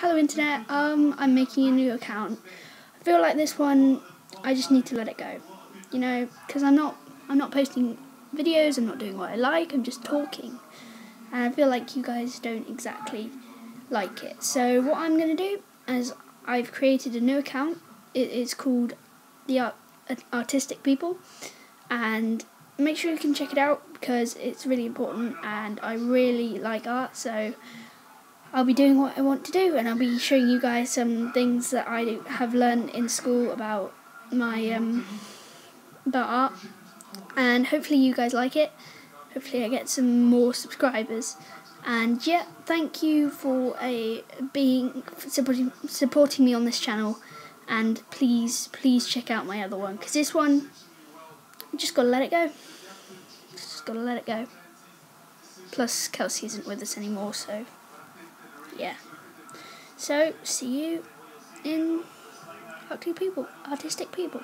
Hello internet, um, I'm making a new account. I feel like this one, I just need to let it go. You know, because I'm not, I'm not posting videos, I'm not doing what I like, I'm just talking. And I feel like you guys don't exactly like it. So what I'm going to do is I've created a new account. It is called The Art Artistic People. And make sure you can check it out because it's really important and I really like art so I'll be doing what I want to do and I'll be showing you guys some things that I have learned in school about my um, about art. And hopefully you guys like it. Hopefully I get some more subscribers. And yeah thank you for a being supporting supporting me on this channel. And please please check out my other one because this one just gotta let it go. Just gotta let it go. Plus Kelsey isn't with us anymore so yeah. So, see you in artistic people. Artistic people.